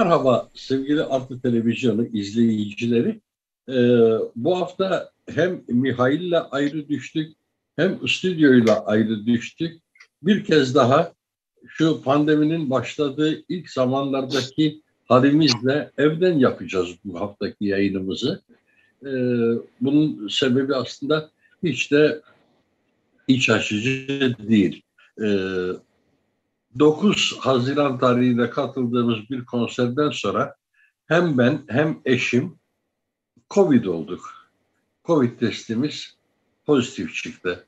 Merhaba sevgili Artı Televizyonu izleyicileri. Ee, bu hafta hem Mihail'le ayrı düştük hem stüdyoyla ayrı düştük. Bir kez daha şu pandeminin başladığı ilk zamanlardaki halimizle evden yapacağız bu haftaki yayınımızı. Ee, bunun sebebi aslında hiç de iç açıcı değil. Ee, 9 Haziran tarihinde katıldığımız bir konserden sonra hem ben hem eşim Covid olduk. Covid testimiz pozitif çıktı.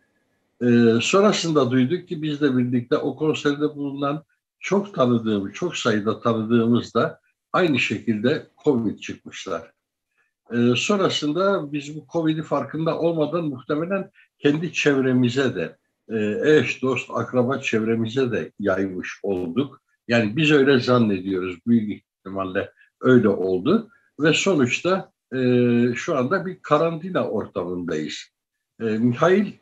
Ee, sonrasında duyduk ki biz de birlikte o konserde bulunan çok tanıdığım, çok sayıda tanıdığımız da aynı şekilde Covid çıkmışlar. Ee, sonrasında biz bu Covid'i farkında olmadan muhtemelen kendi çevremize de, eş, dost, akraba çevremize de yaymış olduk. Yani biz öyle zannediyoruz. Büyük ihtimalle öyle oldu. Ve sonuçta e, şu anda bir karantina ortamındayız. E, Mihail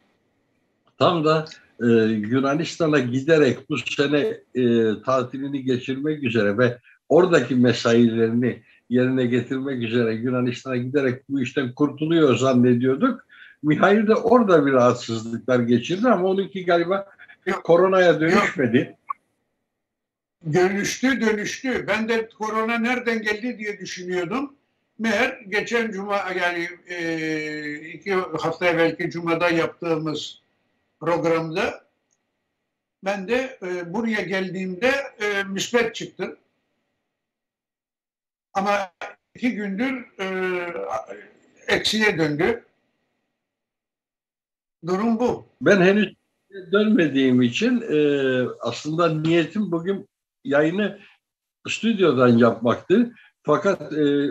tam da e, Yunanistan'a giderek bu sene e, tatilini geçirmek üzere ve oradaki mesailerini yerine getirmek üzere Yunanistan'a giderek bu işten kurtuluyor zannediyorduk. Mihail de orada bir rahatsızlıklar geçirdi ama onunki galiba koronaya dönüşmedi. Dönüştü dönüştü. Ben de korona nereden geldi diye düşünüyordum. Meğer geçen cuma yani e, iki hafta evvelki cumada yaptığımız programda ben de e, buraya geldiğimde e, müsbet çıktım. Ama iki gündür e, eksiye döndü. Durum bu. Ben henüz dönmediğim için e, aslında niyetim bugün yayını stüdyodan yapmaktı. Fakat e,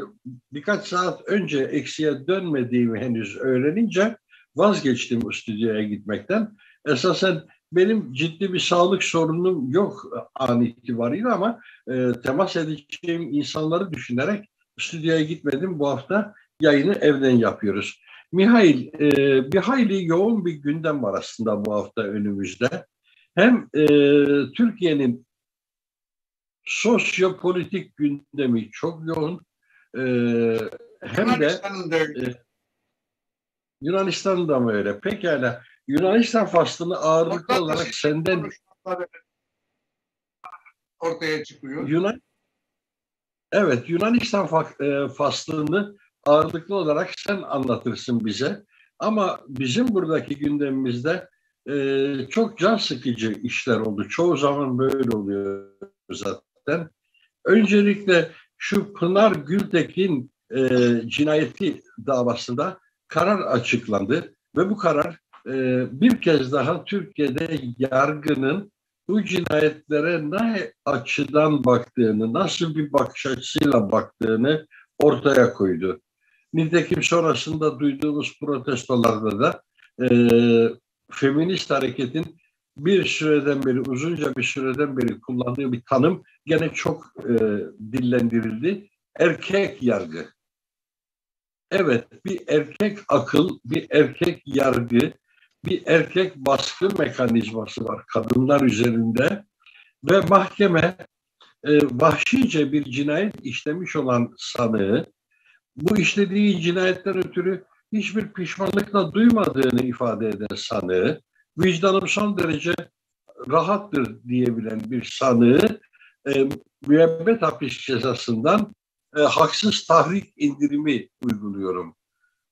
birkaç saat önce eksiye dönmediğimi henüz öğrenince vazgeçtim stüdyoya gitmekten. Esasen benim ciddi bir sağlık sorunum yok an itibariyle ama e, temas edeceğim insanları düşünerek stüdyoya gitmedim. Bu hafta yayını evden yapıyoruz. Mihail, e, bir hayli yoğun bir gündem var aslında bu hafta önümüzde. Hem e, Türkiye'nin sosyopolitik gündemi çok yoğun, e, hem de e, Yunanistan'da mı öyle? Pekala. Yunanistan faslını ağırlıklı olarak senden ortaya çıkıyor. Yunan Evet, Yunanistan e, faslını ağırlıklı olarak sen anlatırsın bize. Ama bizim buradaki gündemimizde e, çok can sıkıcı işler oldu. Çoğu zaman böyle oluyor zaten. Öncelikle şu Pınar Gültekin e, cinayeti davasında karar açıklandı ve bu karar e, bir kez daha Türkiye'de yargının bu cinayetlere ne açıdan baktığını, nasıl bir bakış açısıyla baktığını ortaya koydu. Nitekim sonrasında duyduğumuz protestolarda da e, feminist hareketin bir süreden beri, uzunca bir süreden beri kullandığı bir tanım gene çok e, dillendirildi. Erkek yargı. Evet, bir erkek akıl, bir erkek yargı, bir erkek baskı mekanizması var kadınlar üzerinde ve mahkeme e, vahşice bir cinayet işlemiş olan sanığı bu işlediği cinayetten ötürü hiçbir pişmanlıkla duymadığını ifade eden sanığı, vicdanım son derece rahattır diyebilen bir sanığı e, müebbet hapis cezasından e, haksız tahrik indirimi uyguluyorum.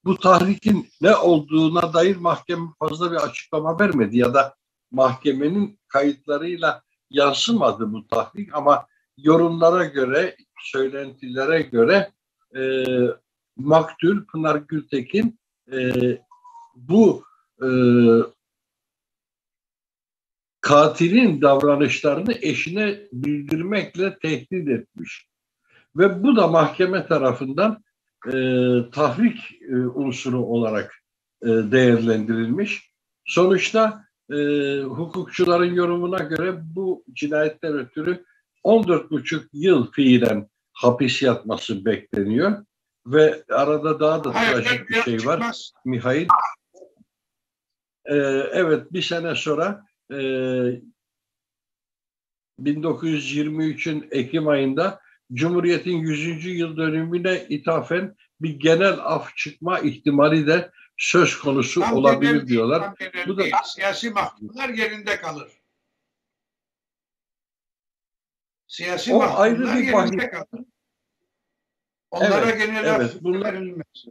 Bu tahrikin ne olduğuna dair mahkeme fazla bir açıklama vermedi ya da mahkemenin kayıtlarıyla yansımadı bu tahrik ama yorumlara göre, söylentilere göre e, Maktul Pınar Gültekin e, bu e, katilin davranışlarını eşine bildirmekle tehdit etmiş. Ve bu da mahkeme tarafından e, tahrik e, unsuru olarak e, değerlendirilmiş. Sonuçta e, hukukçuların yorumuna göre bu cinayetten ötürü 14,5 yıl fiilen hapis yatması bekleniyor. Ve arada daha da trajik bir şey var. Mihail. Ee, evet bir sene sonra e, 1923'ün Ekim ayında Cumhuriyet'in 100. yıl dönümüne ithafen bir genel af çıkma ihtimali de söz konusu Tam olabilir genel, diyorlar. Bu da- değil. Siyasi mahkumlar yerinde kalır. Siyasi O ayrı bir bahis. Onlara Evet, genel evet. Bunlar- verilmez.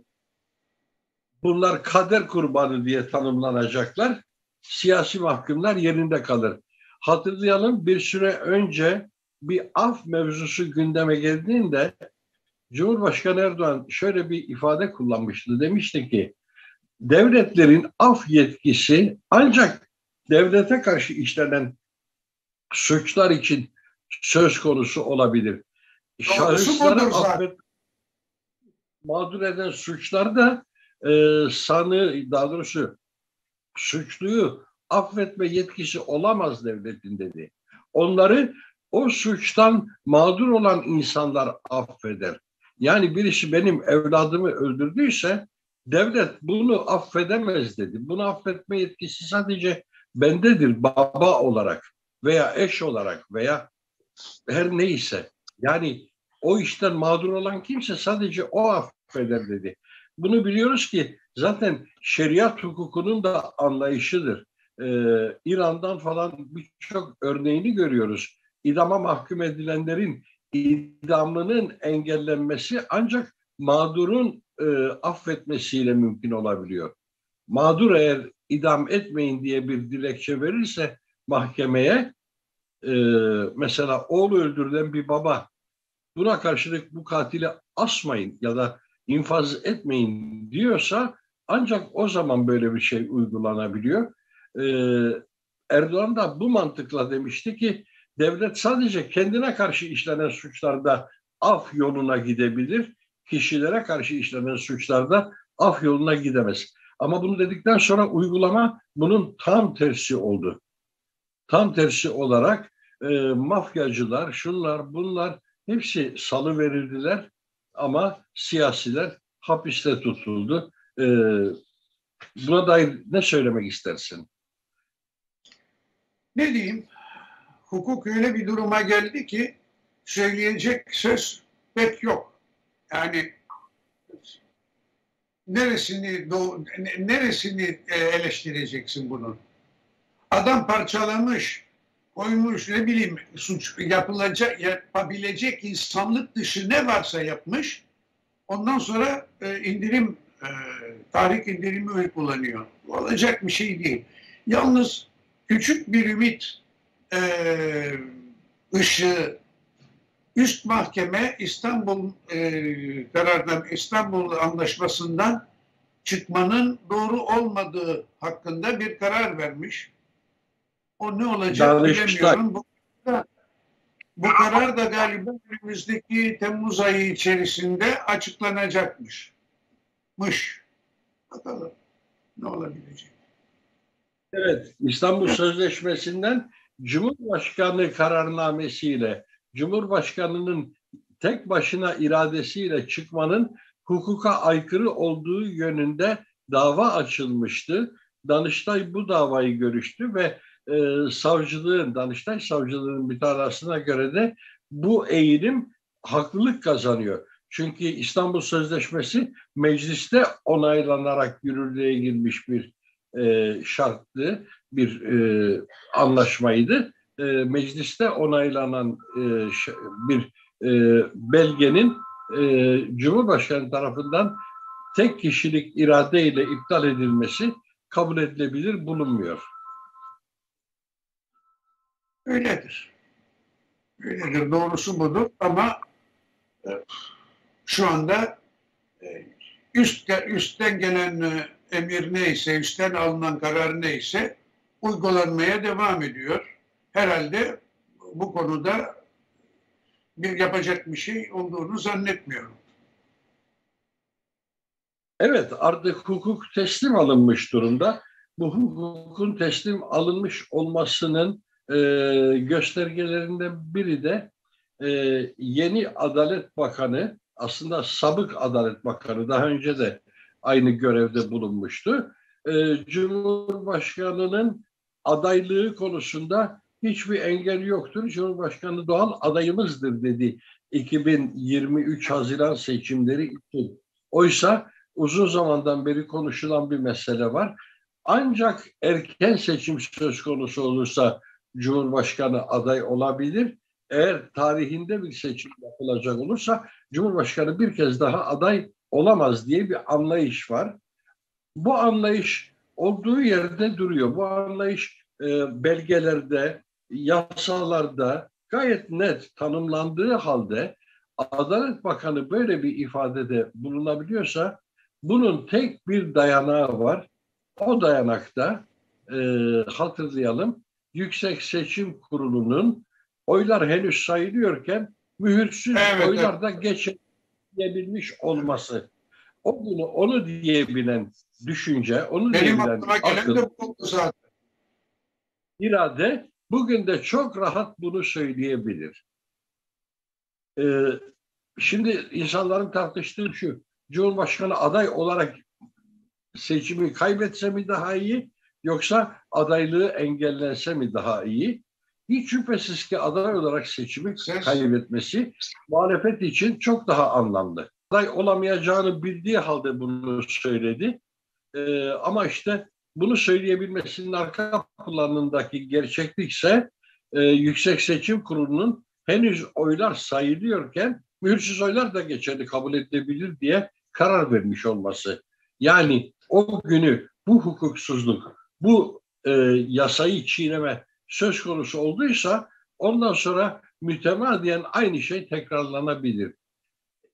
Bunlar kader kurbanı diye tanımlanacaklar. Siyasi mahkumlar yerinde kalır. Hatırlayalım bir süre önce bir af mevzusu gündeme geldiğinde Cumhurbaşkanı Erdoğan şöyle bir ifade kullanmıştı. Demişti ki devletlerin af yetkisi ancak devlete karşı işlenen suçlar için söz konusu olabilir. Şahısları affet mağdur eden suçlar da e, sanı daha doğrusu suçluyu affetme yetkisi olamaz devletin dedi. Onları o suçtan mağdur olan insanlar affeder. Yani birisi benim evladımı öldürdüyse devlet bunu affedemez dedi. Bunu affetme yetkisi sadece bendedir baba olarak veya eş olarak veya her neyse. Yani o işten mağdur olan kimse sadece o affeder dedi. Bunu biliyoruz ki zaten şeriat hukukunun da anlayışıdır. Ee, İran'dan falan birçok örneğini görüyoruz. İdama mahkum edilenlerin idamının engellenmesi ancak mağdurun e, affetmesiyle mümkün olabiliyor. Mağdur eğer idam etmeyin diye bir dilekçe verirse mahkemeye e, mesela oğlu öldürülen bir baba buna karşılık bu katili asmayın ya da infaz etmeyin diyorsa ancak o zaman böyle bir şey uygulanabiliyor. Ee, Erdoğan da bu mantıkla demişti ki devlet sadece kendine karşı işlenen suçlarda af yoluna gidebilir. Kişilere karşı işlenen suçlarda af yoluna gidemez. Ama bunu dedikten sonra uygulama bunun tam tersi oldu. Tam tersi olarak e, mafyacılar, şunlar, bunlar hepsi salı verildiler ama siyasiler hapiste tutuldu. E, buna dair ne söylemek istersin? Ne diyeyim? Hukuk öyle bir duruma geldi ki söyleyecek söz pek yok. Yani neresini neresini e, eleştireceksin bunun? Adam parçalamış, koymuş ne bileyim suç yapılacak yapabilecek insanlık dışı ne varsa yapmış. Ondan sonra e, indirim e, tahrik indirimi uygulanıyor. Olacak bir şey değil. Yalnız küçük bir ümit e, ışığı üst mahkeme İstanbul e, karardan İstanbul Anlaşması'ndan çıkmanın doğru olmadığı hakkında bir karar vermiş. O ne olacak Danıştay. bilemiyorum. Bu, bu karar da galiba önümüzdeki Temmuz ayı içerisinde açıklanacakmış. Mış. Bakalım ne olabilecek. Evet, İstanbul Sözleşmesi'nden Cumhurbaşkanı kararnamesiyle Cumhurbaşkanı'nın tek başına iradesiyle çıkmanın hukuka aykırı olduğu yönünde dava açılmıştı. Danıştay bu davayı görüştü ve e, savcılığın, Danıştay savcılığının mütalasına göre de bu eğilim haklılık kazanıyor. Çünkü İstanbul Sözleşmesi mecliste onaylanarak yürürlüğe girmiş bir e, şarttı, bir e, anlaşmaydı. E, mecliste onaylanan e, bir e, belgenin e, Cumhurbaşkanı tarafından tek kişilik iradeyle iptal edilmesi kabul edilebilir bulunmuyor. Öyledir. Öyledir. Doğrusu budur ama e, şu anda e, üst, üstten gelen e, emir neyse, üstten alınan karar neyse uygulanmaya devam ediyor. Herhalde bu konuda bir yapacak bir şey olduğunu zannetmiyorum. Evet artık hukuk teslim alınmış durumda. Bu hukukun teslim alınmış olmasının e, göstergelerinden biri de e, yeni Adalet Bakanı aslında sabık Adalet Bakanı daha önce de aynı görevde bulunmuştu. E, Cumhurbaşkanının adaylığı konusunda hiçbir engel yoktur. Cumhurbaşkanı doğal adayımızdır dedi 2023 Haziran seçimleri için. Oysa uzun zamandan beri konuşulan bir mesele var. Ancak erken seçim söz konusu olursa Cumhurbaşkanı aday olabilir. Eğer tarihinde bir seçim yapılacak olursa Cumhurbaşkanı bir kez daha aday olamaz diye bir anlayış var. Bu anlayış olduğu yerde duruyor. Bu anlayış e, belgelerde, yasalarda gayet net tanımlandığı halde Adalet Bakanı böyle bir ifadede bulunabiliyorsa bunun tek bir dayanağı var. O dayanakta e, hatırlayalım Yüksek Seçim Kurulu'nun oylar henüz sayılıyorken mühürsüz evet, oylarda evet. geçebilmiş olması. O günü onu diyebilen düşünce, onu Benim diyebilen akıl, de bu zaten. irade bugün de çok rahat bunu söyleyebilir. Ee, şimdi insanların tartıştığı şu, Cumhurbaşkanı aday olarak seçimi kaybetse mi daha iyi yoksa adaylığı engellense mi daha iyi? Hiç şüphesiz ki aday olarak seçimi Ses. kaybetmesi muhalefet için çok daha anlamlı. Aday olamayacağını bildiği halde bunu söyledi. Ee, ama işte bunu söyleyebilmesinin arka planındaki gerçeklik ise e, Yüksek Seçim Kurulu'nun henüz oylar sayılıyorken mühürsüz oylar da geçerli kabul edilebilir diye karar vermiş olması. Yani o günü bu hukuksuzluk, bu e, yasayı çiğneme söz konusu olduysa ondan sonra mütemadiyen aynı şey tekrarlanabilir.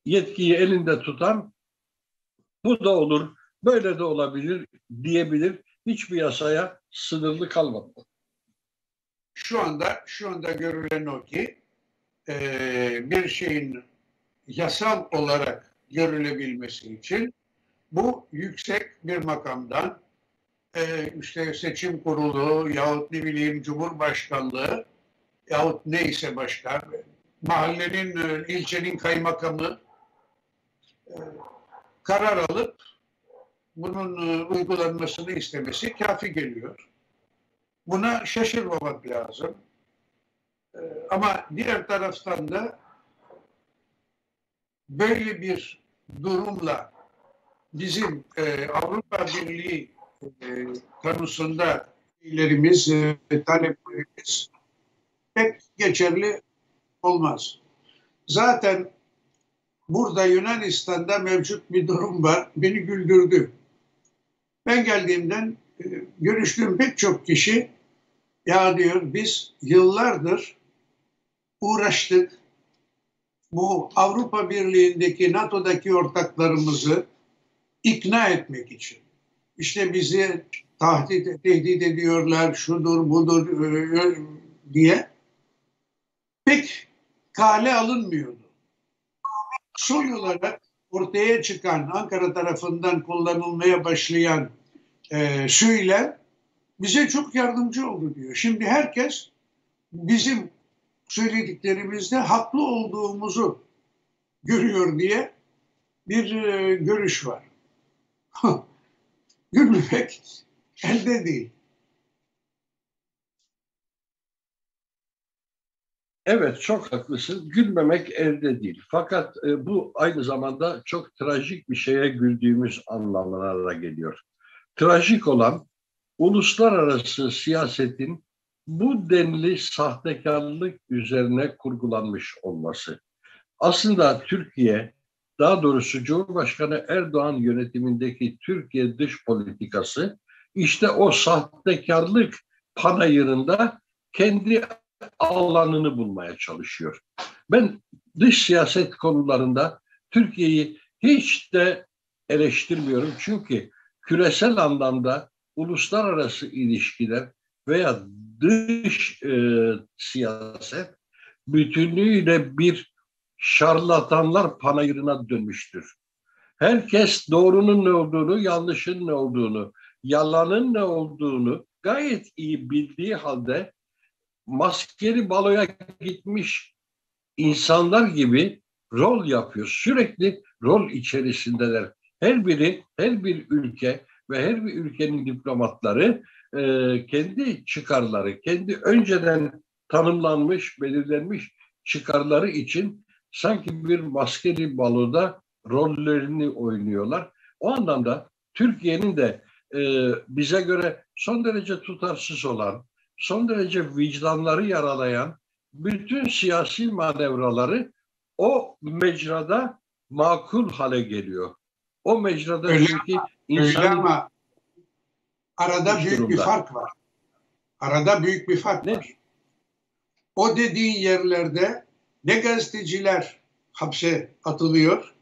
Yetkiyi elinde tutan bu da olur, böyle de olabilir diyebilir. Hiçbir yasaya sınırlı kalmadı. Şu anda şu anda görülen o ki e, bir şeyin yasal olarak görülebilmesi için bu yüksek bir makamdan e, işte seçim kurulu yahut ne bileyim cumhurbaşkanlığı yahut neyse başka mahallenin, e, ilçenin kaymakamı e, karar alıp bunun e, uygulanmasını istemesi kafi geliyor. Buna şaşırmamak lazım. Ama diğer taraftan da böyle bir durumla bizim Avrupa Birliği e, konusunda ilerimiz, e, taleplerimiz pek geçerli olmaz. Zaten burada Yunanistan'da mevcut bir durum var. Beni güldürdü. Ben geldiğimden e, görüştüğüm pek çok kişi ya diyor biz yıllardır uğraştık. Bu Avrupa Birliği'ndeki, NATO'daki ortaklarımızı ikna etmek için işte bizi tahdit, tehdit ediyorlar, şudur budur e, e, diye pek kale alınmıyordu. Son olarak ortaya çıkan Ankara tarafından kullanılmaya başlayan e, söylem bize çok yardımcı oldu diyor. Şimdi herkes bizim söylediklerimizde haklı olduğumuzu görüyor diye bir e, görüş var. Gülmemek elde değil. Evet çok haklısın. Gülmemek elde değil. Fakat e, bu aynı zamanda çok trajik bir şeye güldüğümüz anlamına geliyor. Trajik olan uluslararası siyasetin bu denli sahtekarlık üzerine kurgulanmış olması. Aslında Türkiye daha doğrusu Cumhurbaşkanı Erdoğan yönetimindeki Türkiye dış politikası işte o sahtekarlık panayırında kendi alanını bulmaya çalışıyor. Ben dış siyaset konularında Türkiye'yi hiç de eleştirmiyorum. Çünkü küresel anlamda uluslararası ilişkiler veya dış e, siyaset bütünlüğüyle bir şarlatanlar panayırına dönmüştür. Herkes doğrunun ne olduğunu, yanlışın ne olduğunu, yalanın ne olduğunu gayet iyi bildiği halde maskeli baloya gitmiş insanlar gibi rol yapıyor. Sürekli rol içerisindeler. Her biri, her bir ülke ve her bir ülkenin diplomatları e, kendi çıkarları, kendi önceden tanımlanmış, belirlenmiş çıkarları için sanki bir maskeli baloda rollerini oynuyorlar. O anlamda Türkiye'nin de e, bize göre son derece tutarsız olan, son derece vicdanları yaralayan bütün siyasi manevraları o mecrada makul hale geliyor. O mecrada öyle çünkü ama, insan... Öyle ama arada büyük durumda. bir fark var. Arada büyük bir fark Ne? var. O dediğin yerlerde ne gazeteciler hapse atılıyor,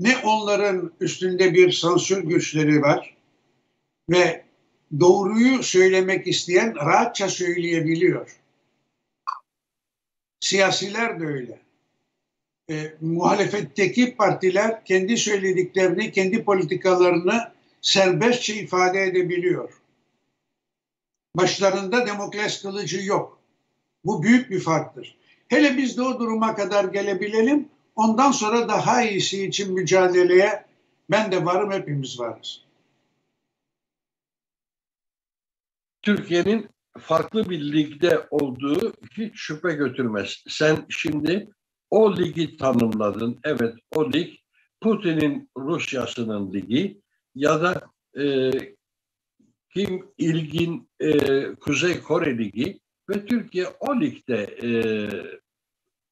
ne onların üstünde bir sansür güçleri var ve doğruyu söylemek isteyen rahatça söyleyebiliyor. Siyasiler de öyle. E, muhalefetteki partiler kendi söylediklerini, kendi politikalarını serbestçe ifade edebiliyor. Başlarında demokrasi kılıcı yok. Bu büyük bir farktır. Hele biz de o duruma kadar gelebilelim. Ondan sonra daha iyisi için mücadeleye ben de varım, hepimiz varız. Türkiye'nin farklı bir ligde olduğu hiç şüphe götürmez. Sen şimdi o ligi tanımladın. Evet o lig Putin'in Rusya'sının ligi ya da e, Kim İlgin e, Kuzey Kore Ligi ve Türkiye o ligde e,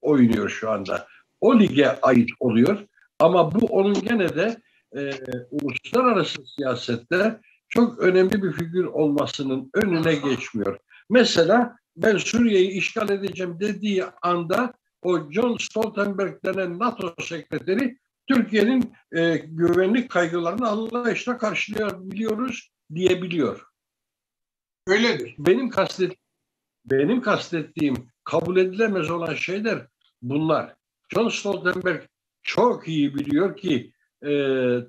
oynuyor şu anda. O lige ait oluyor ama bu onun gene de e, uluslararası siyasette çok önemli bir figür olmasının önüne geçmiyor. Mesela ben Suriye'yi işgal edeceğim dediği anda o John Stoltenberg denen NATO sekreteri Türkiye'nin e, güvenlik kaygılarını anlayışla karşılayabiliyoruz diyebiliyor. Öyledir. Benim kastet benim kastettiğim kabul edilemez olan şeyler bunlar. John Stoltenberg çok iyi biliyor ki e,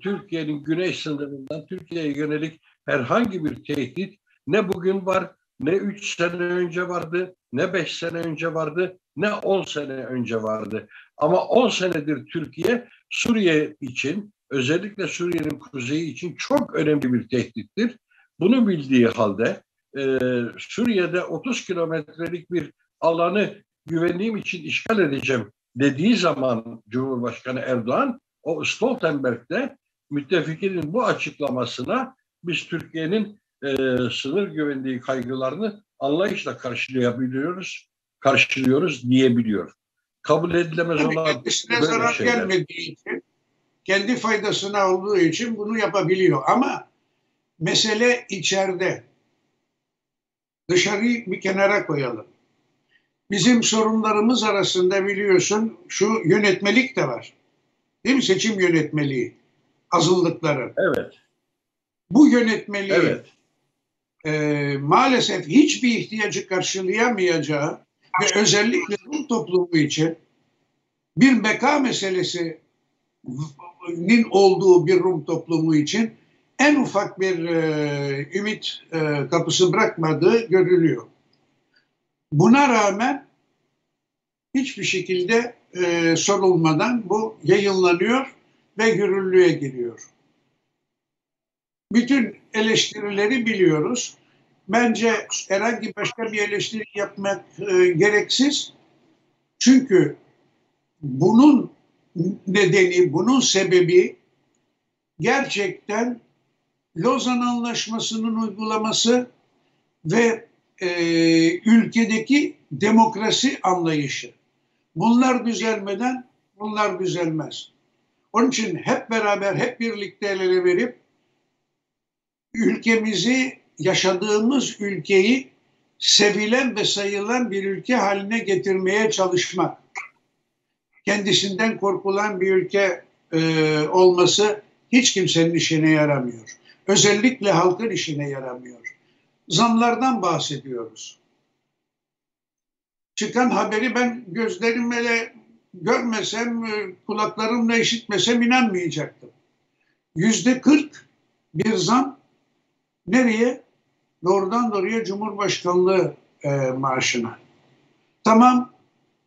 Türkiye'nin güney sınırından Türkiye'ye yönelik herhangi bir tehdit ne bugün var, ne üç sene önce vardı, ne beş sene önce vardı, ne on sene önce vardı. Ama on senedir Türkiye Suriye için, özellikle Suriye'nin kuzeyi için çok önemli bir tehdittir. Bunu bildiği halde e, Suriye'de 30 kilometrelik bir alanı güvenliğim için işgal edeceğim dediği zaman Cumhurbaşkanı Erdoğan o Stoltenberg'de müttefikinin bu açıklamasına biz Türkiye'nin e, sınır güvenliği kaygılarını anlayışla karşılayabiliyoruz, karşılıyoruz diyebiliyor. Kabul edilemez Tabii olan kendisine zarar şeyler. gelmediği için, kendi faydasına olduğu için bunu yapabiliyor. Ama mesele içeride. Dışarıyı bir kenara koyalım. Bizim sorunlarımız arasında biliyorsun şu yönetmelik de var. Değil mi? Seçim yönetmeliği. Azınlıkların. Evet, Bu yönetmeliği evet. e, maalesef hiçbir ihtiyacı karşılayamayacağı ve özellikle Rum toplumu için bir beka meselesinin olduğu bir Rum toplumu için en ufak bir e, ümit e, kapısı bırakmadığı görülüyor. Buna rağmen hiçbir şekilde e, sorulmadan bu yayınlanıyor ve yürürlüğe giriyor. Bütün eleştirileri biliyoruz. Bence herhangi başka bir eleştiri yapmak e, gereksiz. Çünkü bunun nedeni, bunun sebebi gerçekten Lozan Anlaşması'nın uygulaması ve e, ülkedeki demokrasi anlayışı. Bunlar düzelmeden bunlar düzelmez. Onun için hep beraber, hep birlikte el ele verip ülkemizi, yaşadığımız ülkeyi sevilen ve sayılan bir ülke haline getirmeye çalışmak. Kendisinden korkulan bir ülke e, olması hiç kimsenin işine yaramıyor. Özellikle halkın işine yaramıyor. Zamlardan bahsediyoruz. Çıkan haberi ben gözlerimle görmesem, e, kulaklarımla işitmesem inanmayacaktım. Yüzde kırk bir zam nereye? Doğrudan doğruya Cumhurbaşkanlığı e, maaşına. Tamam,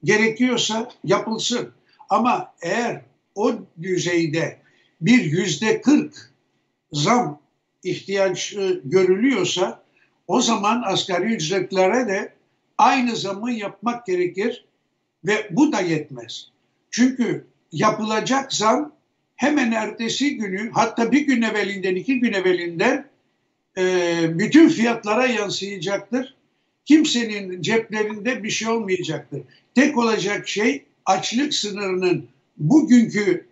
gerekiyorsa yapılsın. Ama eğer o düzeyde bir yüzde kırk zam ihtiyaç e, görülüyorsa o zaman asgari ücretlere de aynı zamı yapmak gerekir ve bu da yetmez. Çünkü yapılacak zam hemen ertesi günü hatta bir gün evvelinden iki gün evvelinden e, bütün fiyatlara yansıyacaktır. Kimsenin ceplerinde bir şey olmayacaktır. Tek olacak şey açlık sınırının bugünkü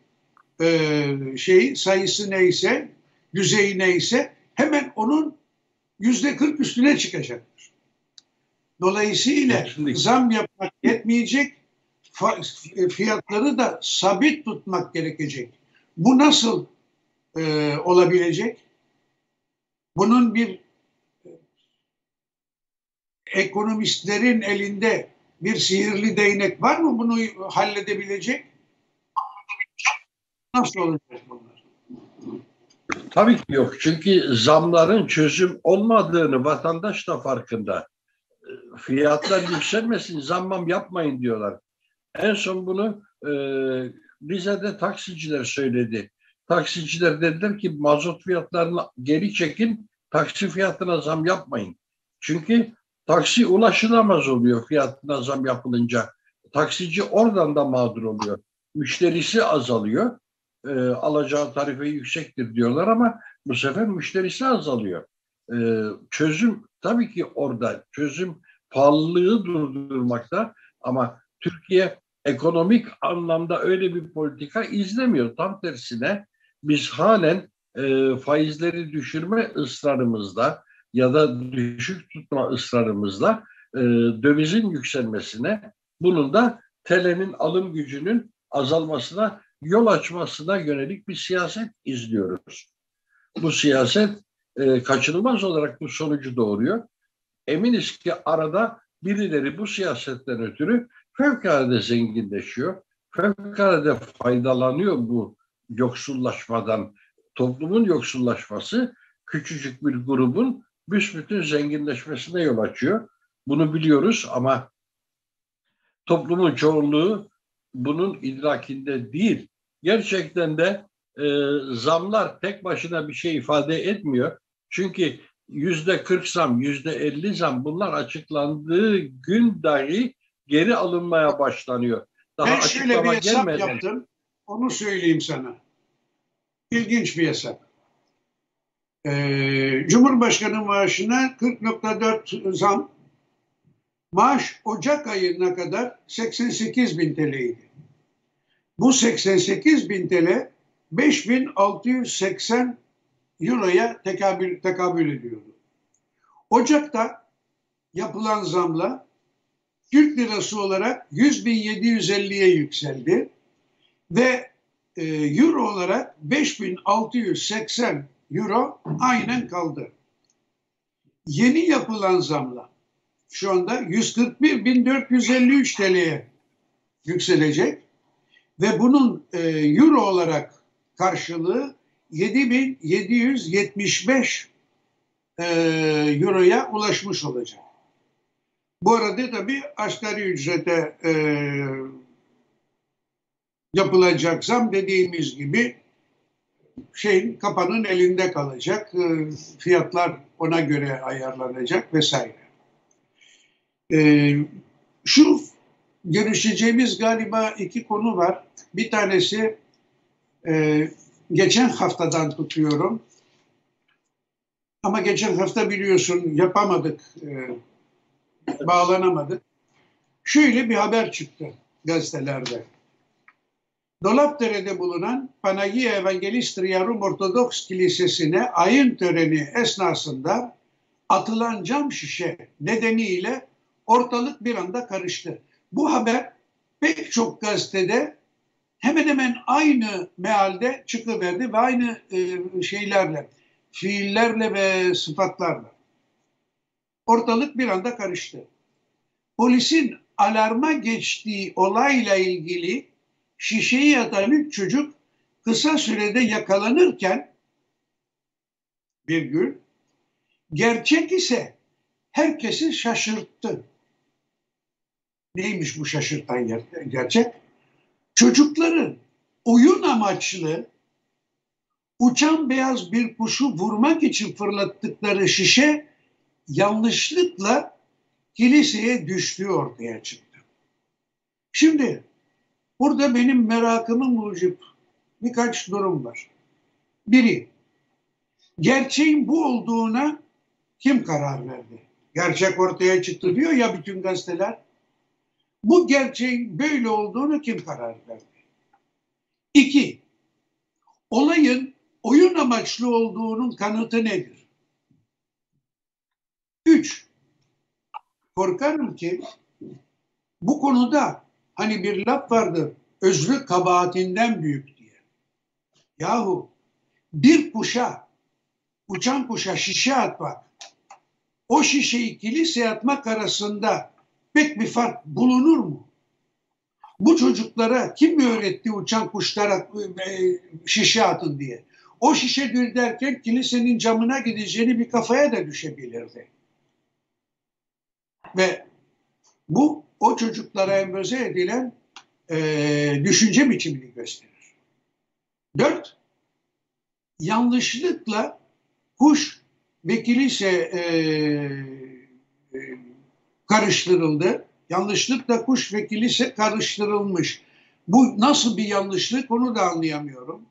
e, şey sayısı neyse, düzeyi neyse hemen onun yüzde kırk üstüne çıkacaktır. Dolayısıyla zam yapmak yetmeyecek, fiyatları da sabit tutmak gerekecek. Bu nasıl e, olabilecek? Bunun bir e, ekonomistlerin elinde bir sihirli değnek var mı bunu halledebilecek? Nasıl olacak bunlar? Tabii ki yok. Çünkü zamların çözüm olmadığını vatandaş da farkında. Fiyatlar yükselmesin, zammam yapmayın diyorlar. En son bunu e, Rize'de taksiciler söyledi. Taksiciler dediler ki mazot fiyatlarını geri çekin, taksi fiyatına zam yapmayın. Çünkü taksi ulaşılamaz oluyor fiyatına zam yapılınca. Taksici oradan da mağdur oluyor. Müşterisi azalıyor. E, alacağı tarife yüksektir diyorlar ama bu sefer müşterisi azalıyor. E, çözüm tabii ki orada. Çözüm pahalılığı durdurmakta ama Türkiye ekonomik anlamda öyle bir politika izlemiyor. Tam tersine biz halen e, faizleri düşürme ısrarımızda ya da düşük tutma ısrarımızla e, dövizin yükselmesine bunun da TL'nin alım gücünün azalmasına yol açmasına yönelik bir siyaset izliyoruz. Bu siyaset e, kaçınılmaz olarak bu sonucu doğuruyor. Eminiz ki arada birileri bu siyasetten ötürü fevkalade zenginleşiyor. Fevkalade faydalanıyor bu yoksullaşmadan. Toplumun yoksullaşması küçücük bir grubun büsbütün zenginleşmesine yol açıyor. Bunu biliyoruz ama toplumun çoğunluğu bunun idrakinde değil. Gerçekten de e, zamlar tek başına bir şey ifade etmiyor. Çünkü yüzde 40 zam, yüzde 50 zam bunlar açıklandığı gün dahi geri alınmaya başlanıyor. Daha ben şöyle bir hesap gelmeden... yaptım. Onu söyleyeyim sana. İlginç bir hesap. Ee, Cumhurbaşkanı maaşına 40.4 zam. Maaş Ocak ayına kadar 88 bin TL'ydi. Bu 88 bin TL 5680 Euro'ya tekabül, tekabül ediyordu. Ocak'ta yapılan zamla Türk lirası olarak 100.750'ye yükseldi ve e, euro olarak 5680 euro aynen kaldı. Yeni yapılan zamla şu anda 141.453 TL'ye yükselecek ve bunun e, euro olarak karşılığı 7775 e, euroya ulaşmış olacak. Bu arada tabii asgari ücrete e, yapılacak zam dediğimiz gibi şeyin kapanın elinde kalacak. E, fiyatlar ona göre ayarlanacak vesaire. E, şu görüşeceğimiz galiba iki konu var. Bir tanesi e, geçen haftadan tutuyorum. Ama geçen hafta biliyorsun yapamadık, e, bağlanamadık. Şöyle bir haber çıktı gazetelerde. Dolapdere'de bulunan Panagia Evangelistriarum Ortodoks Kilisesi'ne ayın töreni esnasında atılan cam şişe nedeniyle ortalık bir anda karıştı. Bu haber pek çok gazetede hemen hemen aynı mealde çıkıverdi ve aynı e, şeylerle, fiillerle ve sıfatlarla. Ortalık bir anda karıştı. Polisin alarma geçtiği olayla ilgili şişeyi atan üç çocuk kısa sürede yakalanırken bir gün gerçek ise herkesi şaşırttı. Neymiş bu şaşırtan gerçek? Çocukların oyun amaçlı uçan beyaz bir kuşu vurmak için fırlattıkları şişe yanlışlıkla kiliseye düştüğü ortaya çıktı. Şimdi Burada benim merakımı mucip birkaç durum var. Biri, gerçeğin bu olduğuna kim karar verdi? Gerçek ortaya çıktı diyor ya bütün gazeteler. Bu gerçeğin böyle olduğunu kim karar verdi? İki, olayın oyun amaçlı olduğunun kanıtı nedir? Üç, korkarım ki bu konuda hani bir laf vardır, özrü kabahatinden büyük diye. Yahu bir kuşa, uçan kuşa şişe atmak, o şişeyi kiliseye atmak arasında pek bir fark bulunur mu? Bu çocuklara kim öğretti uçan kuşlara e, şişe atın diye? O şişe derken kilisenin camına gideceğini bir kafaya da düşebilirdi. Ve bu o çocuklara empoze edilen e, düşünce biçimini gösterir. Dört, yanlışlıkla kuş ve kilise e, karıştırıldı. Yanlışlıkla kuş ve kilise karıştırılmış. Bu nasıl bir yanlışlık onu da anlayamıyorum.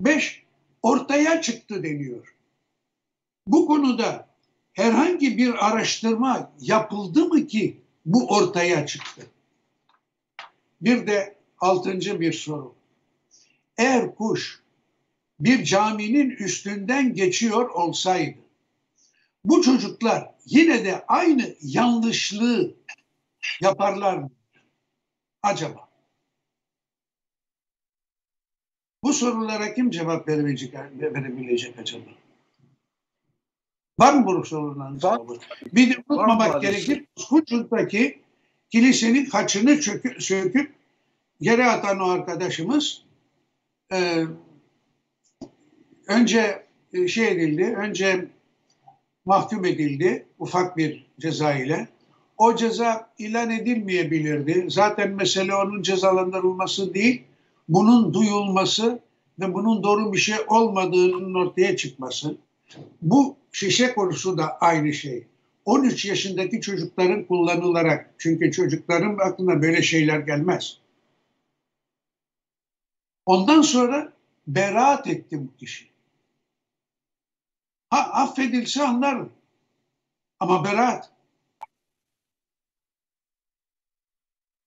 Beş, ortaya çıktı deniyor. Bu konuda herhangi bir araştırma yapıldı mı ki bu ortaya çıktı? Bir de altıncı bir soru. Eğer kuş bir caminin üstünden geçiyor olsaydı bu çocuklar yine de aynı yanlışlığı yaparlar mı? Acaba? Bu sorulara kim cevap verebilecek, verebilecek acaba? Var mı bu soruların cevabı? Bir de unutmamak gerekir. Kuşkunt'taki kilisenin haçını çöküp, söküp yere atan o arkadaşımız e, önce e, şey edildi, önce mahkum edildi ufak bir ceza ile. O ceza ilan edilmeyebilirdi. Zaten mesele onun cezalandırılması değil, bunun duyulması ve bunun doğru bir şey olmadığının ortaya çıkması. Bu şişe konusu da aynı şey. 13 yaşındaki çocukların kullanılarak, çünkü çocukların aklına böyle şeyler gelmez. Ondan sonra beraat etti bu kişi. Ha affedilse anlarım. Ama beraat.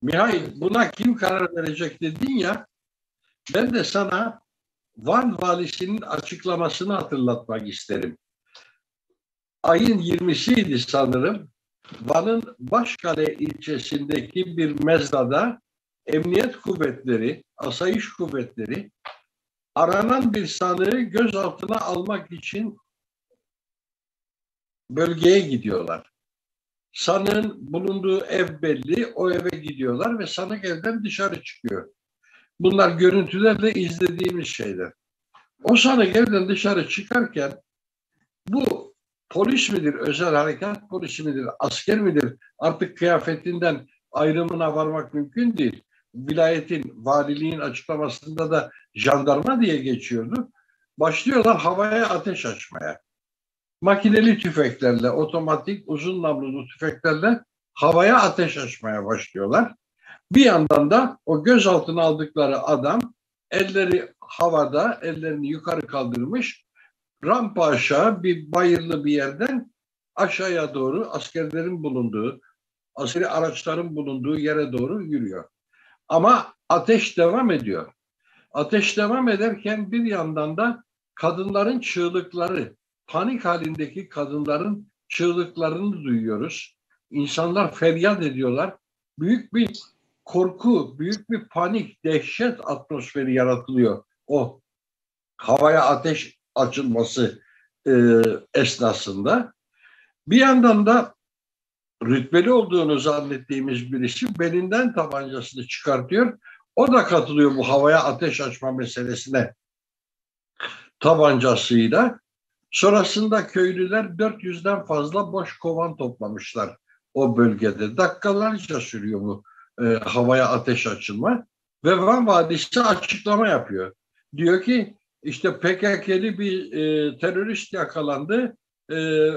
Mihail buna kim karar verecek dedin ya. Ben de sana Van valisinin açıklamasını hatırlatmak isterim. Ayın 20'siydi sanırım. Van'ın Başkale ilçesindeki bir mezrada emniyet kuvvetleri, asayiş kuvvetleri aranan bir sanığı gözaltına almak için bölgeye gidiyorlar. Sanığın bulunduğu ev belli, o eve gidiyorlar ve sanık evden dışarı çıkıyor. Bunlar görüntülerle izlediğimiz şeyler. O sanık evden dışarı çıkarken bu polis midir, özel harekat polisi midir, asker midir artık kıyafetinden ayrımına varmak mümkün değil. Vilayetin, valiliğin açıklamasında da jandarma diye geçiyordu. Başlıyorlar havaya ateş açmaya makineli tüfeklerle, otomatik uzun namlulu tüfeklerle havaya ateş açmaya başlıyorlar. Bir yandan da o gözaltına aldıkları adam elleri havada, ellerini yukarı kaldırmış, rampa aşağı bir bayırlı bir yerden aşağıya doğru askerlerin bulunduğu, askeri araçların bulunduğu yere doğru yürüyor. Ama ateş devam ediyor. Ateş devam ederken bir yandan da kadınların çığlıkları, panik halindeki kadınların çığlıklarını duyuyoruz. İnsanlar feryat ediyorlar. Büyük bir korku, büyük bir panik, dehşet atmosferi yaratılıyor. O havaya ateş açılması e, esnasında. Bir yandan da rütbeli olduğunu zannettiğimiz birisi belinden tabancasını çıkartıyor. O da katılıyor bu havaya ateş açma meselesine tabancasıyla. Sonrasında köylüler 400'den fazla boş kovan toplamışlar o bölgede. Dakikalarca sürüyor bu e, havaya ateş açılma. Ve Van Vadisi açıklama yapıyor. Diyor ki işte PKK'li bir e, terörist yakalandı. E,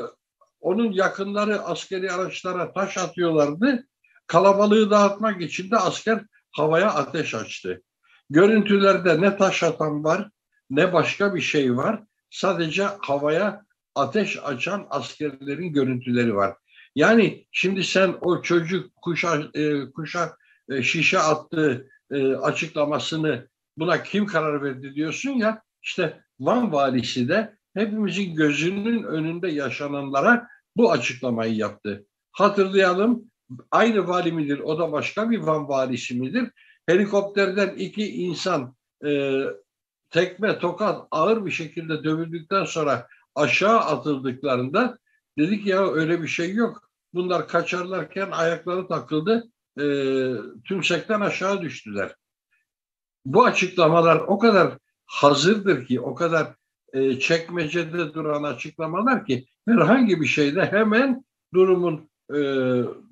onun yakınları askeri araçlara taş atıyorlardı. Kalabalığı dağıtmak için de asker havaya ateş açtı. Görüntülerde ne taş atan var ne başka bir şey var. Sadece havaya ateş açan askerlerin görüntüleri var. Yani şimdi sen o çocuk kuşa, e, kuşa e, şişe attığı e, açıklamasını buna kim karar verdi diyorsun ya işte Van valisi de hepimizin gözünün önünde yaşananlara bu açıklamayı yaptı. Hatırlayalım aynı vali midir o da başka bir Van valisi midir? Helikopterden iki insan e, tekme tokat ağır bir şekilde dövüldükten sonra aşağı atıldıklarında dedik ya öyle bir şey yok. Bunlar kaçarlarken ayakları takıldı e, tümsekten aşağı düştüler. Bu açıklamalar o kadar hazırdır ki, o kadar e, çekmecede duran açıklamalar ki herhangi bir şeyde hemen durumun e,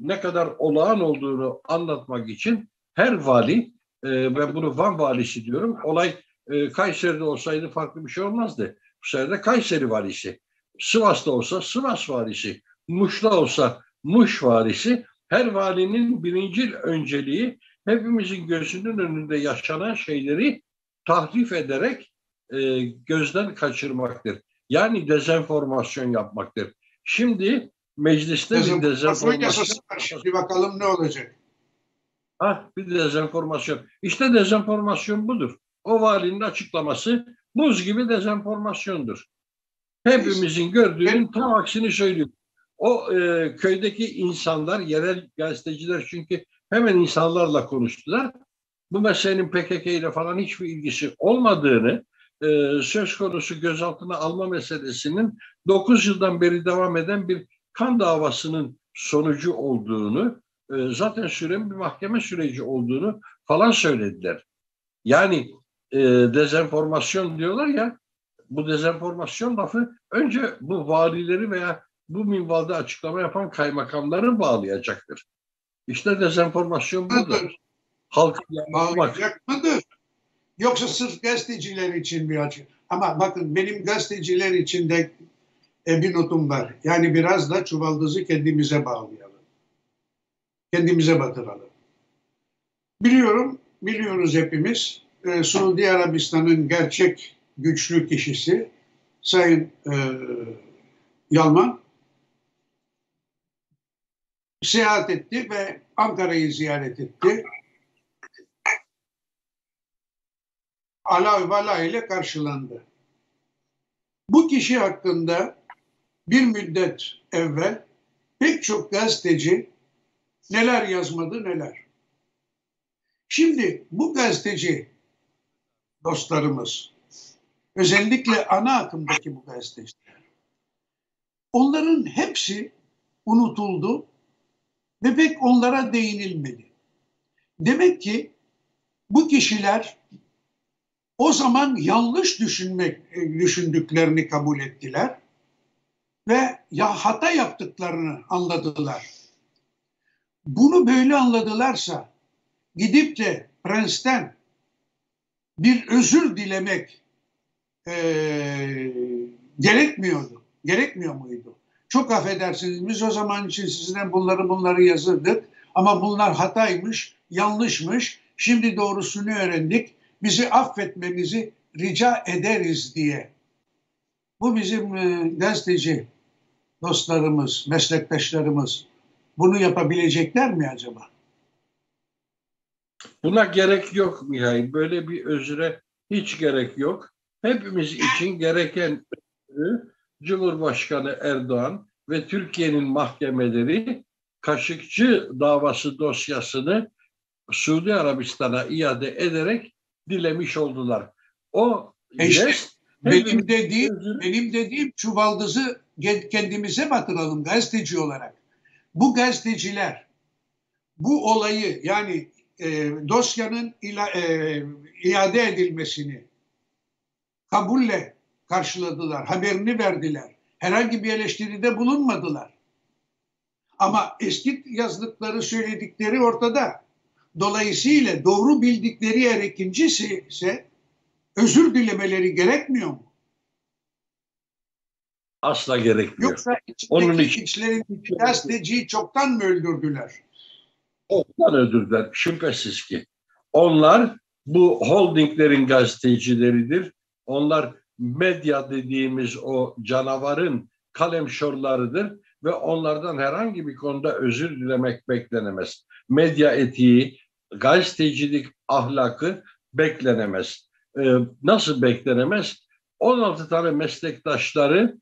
ne kadar olağan olduğunu anlatmak için her vali, e, ben bunu Van valisi diyorum, olay e, Kayseri'de olsaydı farklı bir şey olmazdı. Bu sefer de Kayseri valisi. Sivas'ta olsa Sivas valisi. Muş'ta olsa Muş valisi. Her valinin birinci önceliği hepimizin gözünün önünde yaşanan şeyleri tahrif ederek e, gözden kaçırmaktır. Yani dezenformasyon yapmaktır. Şimdi mecliste bir dezenformasyon... Şimdi bakalım ne olacak. Ha, bir dezenformasyon. İşte dezenformasyon budur. O valinin açıklaması buz gibi dezenformasyondur. Hepimizin gördüğünün tam aksini söylüyor. O e, köydeki insanlar, yerel gazeteciler çünkü hemen insanlarla konuştular. Bu meselenin PKK ile falan hiçbir ilgisi olmadığını, e, söz konusu gözaltına alma meselesinin 9 yıldan beri devam eden bir kan davasının sonucu olduğunu, e, zaten süren bir mahkeme süreci olduğunu falan söylediler. Yani e, dezenformasyon diyorlar ya, bu dezenformasyon lafı önce bu valileri veya bu minvalde açıklama yapan kaymakamları bağlayacaktır. İşte dezenformasyon budur. Halkı Bağlayacak mıdır? Yoksa sırf gazeteciler için bir açık. Ama bakın benim gazeteciler için de e, bir notum var. Yani biraz da çuvaldızı kendimize bağlayalım. Kendimize batıralım. Biliyorum, biliyoruz hepimiz. E, Suudi Arabistan'ın gerçek güçlü kişisi Sayın e, Yalman seyahat etti ve Ankara'yı ziyaret etti. Ala Vala ile karşılandı. Bu kişi hakkında bir müddet evvel pek çok gazeteci neler yazmadı neler. Şimdi bu gazeteci dostlarımız, özellikle ana akımdaki bu gazeteciler, onların hepsi unutuldu ve pek onlara değinilmedi. Demek ki bu kişiler o zaman yanlış düşünmek düşündüklerini kabul ettiler ve ya hata yaptıklarını anladılar. Bunu böyle anladılarsa gidip de Prens'ten bir özür dilemek e, gerekmiyordu. Gerekmiyor muydu? Çok affedersiniz biz o zaman için sizden bunları bunları yazırdık ama bunlar hataymış, yanlışmış. Şimdi doğrusunu öğrendik. Bizi affetmenizi rica ederiz diye. Bu bizim e, gazeteci dostlarımız, meslektaşlarımız bunu yapabilecekler mi acaba? Buna gerek yok Mihail. Böyle bir özre hiç gerek yok. Hepimiz için gereken Cumhurbaşkanı Erdoğan ve Türkiye'nin mahkemeleri Kaşıkçı davası dosyasını Suudi Arabistan'a iade ederek dilemiş oldular. O e işte, benim dediğim benim dediğim çuvaldızı kendimize batıralım gazeteci olarak. Bu gazeteciler bu olayı yani e, dosyanın ila, e, iade edilmesini kabulle karşıladılar, haberini verdiler. Herhangi bir eleştiride bulunmadılar. Ama eski yazdıkları, söyledikleri ortada. Dolayısıyla doğru bildikleri eğer ikincisi ise özür dilemeleri gerekmiyor mu? Asla gerekmiyor. Yoksa Onun için içlerindeki gazeteciyi çoktan mı öldürdüler? Çoktan öldürdüler şüphesiz ki. Onlar bu holdinglerin gazetecileridir. Onlar medya dediğimiz o canavarın kalemşorlarıdır ve onlardan herhangi bir konuda özür dilemek beklenemez. Medya etiği, gazetecilik ahlakı beklenemez. Ee, nasıl beklenemez? 16 tane meslektaşları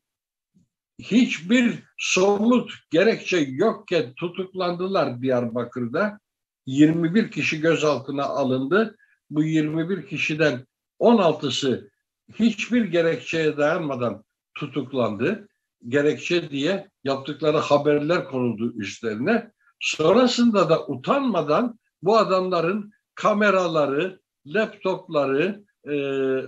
hiçbir somut gerekçe yokken tutuklandılar Diyarbakır'da. 21 kişi gözaltına alındı. Bu 21 kişiden 16'sı hiçbir gerekçeye dayanmadan tutuklandı. Gerekçe diye yaptıkları haberler konuldu üstlerine. Sonrasında da utanmadan bu adamların kameraları, laptopları e,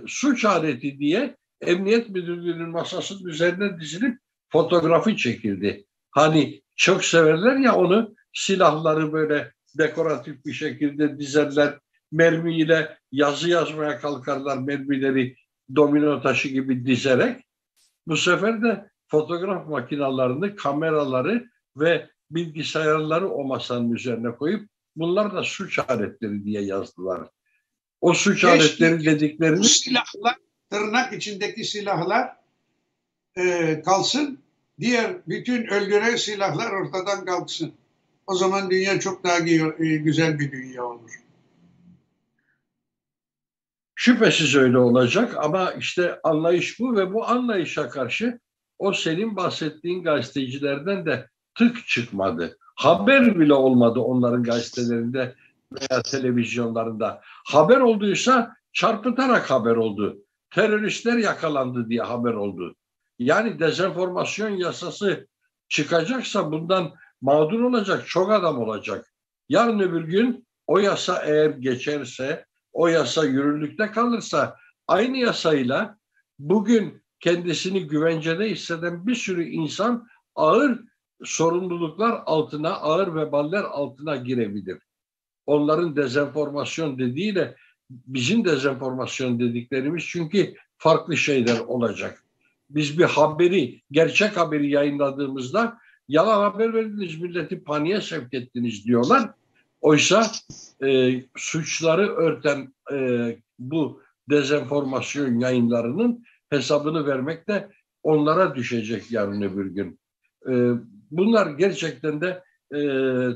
suç aleti diye Emniyet Müdürlüğü'nün masasının üzerine dizilip fotoğrafı çekildi. Hani çok severler ya onu silahları böyle dekoratif bir şekilde dizerler. Mermiyle yazı yazmaya kalkarlar mermileri domino taşı gibi dizerek. Bu sefer de fotoğraf makinalarını, kameraları ve bilgisayarları o masanın üzerine koyup bunlar da suç aletleri diye yazdılar. O suç Keşke aletleri dediklerini... Bu silahlar, tırnak içindeki silahlar e, kalsın, diğer bütün öldüren silahlar ortadan kalksın. O zaman dünya çok daha e, güzel bir dünya olur. Şüphesiz öyle olacak ama işte anlayış bu ve bu anlayışa karşı o senin bahsettiğin gazetecilerden de tık çıkmadı. Haber bile olmadı onların gazetelerinde veya televizyonlarında. Haber olduysa çarpıtarak haber oldu. Teröristler yakalandı diye haber oldu. Yani dezenformasyon yasası çıkacaksa bundan mağdur olacak çok adam olacak. Yarın öbür gün o yasa eğer geçerse, o yasa yürürlükte kalırsa aynı yasayla bugün kendisini güvencede hisseden bir sürü insan ağır sorumluluklar altına, ağır veballer altına girebilir. Onların dezenformasyon dediğiyle bizim dezenformasyon dediklerimiz çünkü farklı şeyler olacak. Biz bir haberi, gerçek haberi yayınladığımızda yalan haber verdiniz, milleti paniğe sevk ettiniz diyorlar. Oysa e, suçları örten e, bu dezenformasyon yayınlarının hesabını vermek de onlara düşecek yarın öbür gün. E, bunlar gerçekten de e,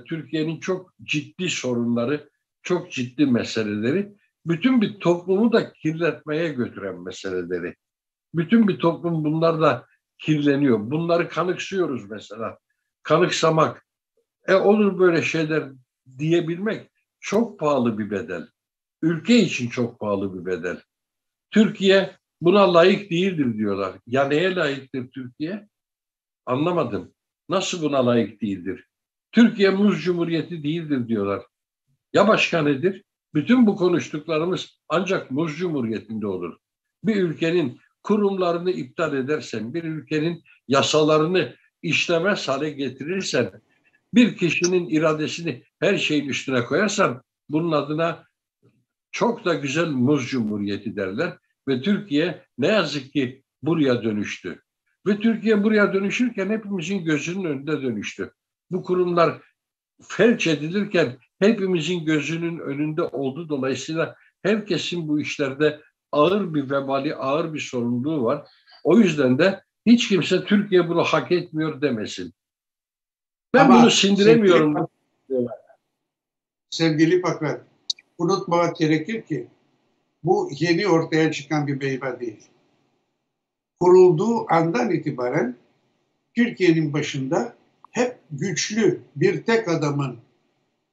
Türkiye'nin çok ciddi sorunları, çok ciddi meseleleri, bütün bir toplumu da kirletmeye götüren meseleleri. Bütün bir toplum bunlarla kirleniyor. Bunları kanıksıyoruz mesela. Kanıksamak, e olur böyle şeyler diyebilmek çok pahalı bir bedel. Ülke için çok pahalı bir bedel. Türkiye buna layık değildir diyorlar. Ya neye layıktır Türkiye? Anlamadım. Nasıl buna layık değildir? Türkiye muz cumhuriyeti değildir diyorlar. Ya başka nedir? Bütün bu konuştuklarımız ancak muz cumhuriyetinde olur. Bir ülkenin kurumlarını iptal edersen, bir ülkenin yasalarını işlemez hale getirirsen, bir kişinin iradesini her şeyin üstüne koyarsan bunun adına çok da güzel muz cumhuriyeti derler ve Türkiye ne yazık ki buraya dönüştü. Ve Türkiye buraya dönüşürken hepimizin gözünün önünde dönüştü. Bu kurumlar felç edilirken hepimizin gözünün önünde oldu. Dolayısıyla herkesin bu işlerde ağır bir vebali, ağır bir sorumluluğu var. O yüzden de hiç kimse Türkiye bunu hak etmiyor demesin. Ben Ama bunu sindiremiyorum. Sevgili, sevgili Pakrat, unutmamak gerekir ki bu yeni ortaya çıkan bir meyve değil. Kurulduğu andan itibaren Türkiye'nin başında hep güçlü bir tek adamın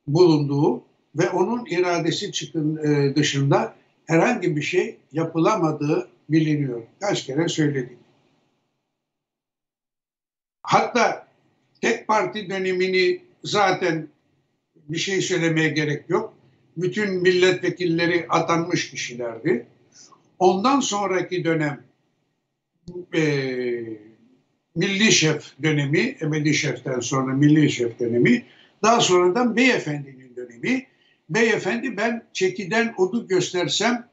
bulunduğu ve onun iradesi çıkın e, dışında herhangi bir şey yapılamadığı biliniyor. Kaç kere söyledik. Hatta tek parti dönemini zaten bir şey söylemeye gerek yok. Bütün milletvekilleri atanmış kişilerdi. Ondan sonraki dönem e, Milli Şef dönemi, Emeli Şef'ten sonra Milli Şef dönemi, daha sonradan Beyefendi'nin dönemi. Beyefendi ben çekiden odu göstersem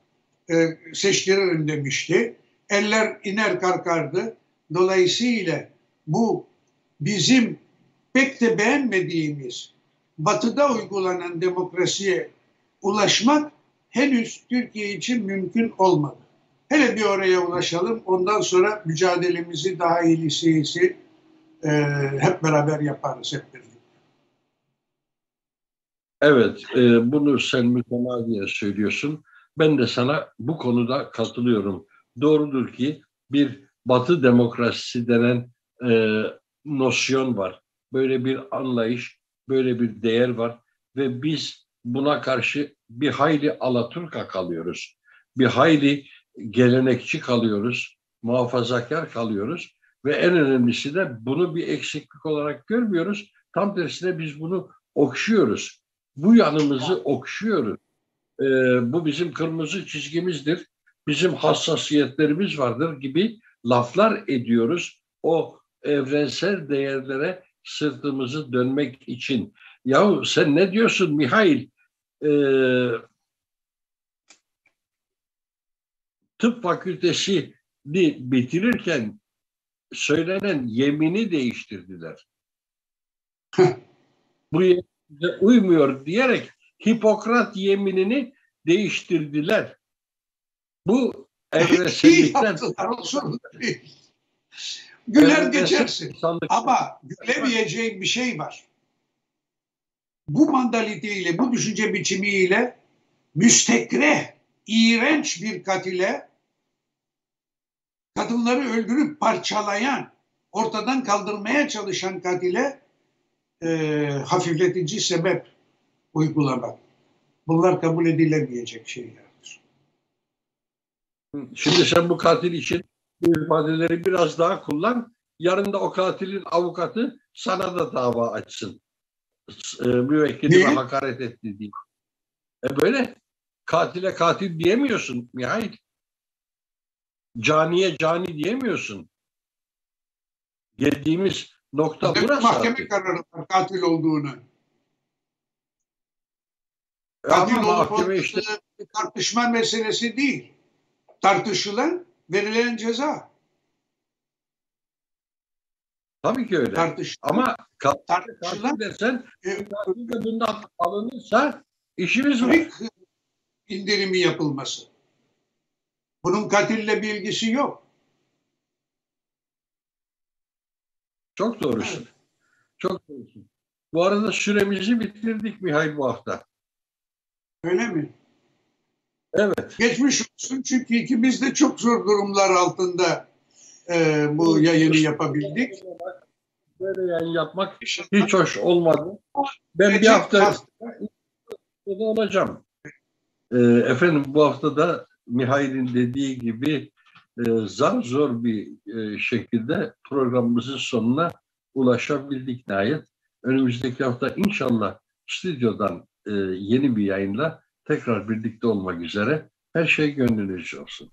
e, seçtiririm demişti. Eller iner karkardı. Dolayısıyla bu bizim pek de beğenmediğimiz batıda uygulanan demokrasiye ulaşmak henüz Türkiye için mümkün olmadı. Hele bir oraya ulaşalım. Ondan sonra mücadelemizi daha iyisi iyisi e, hep beraber yaparız hep birlikte. Evet, e, bunu sen mütemadiyen söylüyorsun. Ben de sana bu konuda katılıyorum. Doğrudur ki bir Batı demokrasisi denen e, nosyon var. Böyle bir anlayış, böyle bir değer var ve biz buna karşı bir hayli Alaturka kalıyoruz. Bir hayli gelenekçi kalıyoruz, muhafazakar kalıyoruz ve en önemlisi de bunu bir eksiklik olarak görmüyoruz. Tam tersine biz bunu okşuyoruz. Bu yanımızı okşuyoruz. Ee, bu bizim kırmızı çizgimizdir. Bizim hassasiyetlerimiz vardır gibi laflar ediyoruz. O evrensel değerlere sırtımızı dönmek için. Yahu sen ne diyorsun Mihail? Ee, tıp fakültesini bitirirken söylenen yemini değiştirdiler. Bu bize uymuyor diyerek Hipokrat yeminini değiştirdiler. Bu evrensellikten Güler geçersin. Ama gülemeyeceğin bir şey var. Bu mandaliteyle, bu düşünce biçimiyle müstekre, iğrenç bir katile kadınları öldürüp parçalayan, ortadan kaldırmaya çalışan katile e, hafifletici sebep uygulamak. Bunlar kabul edilemeyecek şeylerdir. Şimdi sen bu katil için bu ifadeleri biraz daha kullan. Yarın da o katilin avukatı sana da dava açsın. E, müvekkilime hakaret etti diye. E böyle katile katil diyemiyorsun Mihail. Caniye cani diyemiyorsun. Geldiğimiz nokta Demek burası. Mahkeme artık. kararı var katil olduğunu. Katil Ama mahkeme işte tartışma meselesi değil. Tartışılan verilen ceza. Tabii ki öyle. Tartış Ama tartışılan katil dersen e, bundan alınırsa işimiz var. indirimi yapılması. Bunun katille bir ilgisi yok. Çok doğrusun. Çok doğrusun. Bu arada süremizi bitirdik Mihail bu hafta. Öyle mi? Evet. Geçmiş olsun çünkü ikimiz de çok zor durumlar altında e, bu yayını yapabildik. Böyle yayın yapmak hiç hoş olmadı. Ben bir hafta da olacağım. E, efendim bu hafta da Mihail'in dediği gibi e, zar zor bir e, şekilde programımızın sonuna ulaşabildik nihayet. Önümüzdeki hafta inşallah stüdyodan e, yeni bir yayınla tekrar birlikte olmak üzere. Her şey gönlünüzce olsun.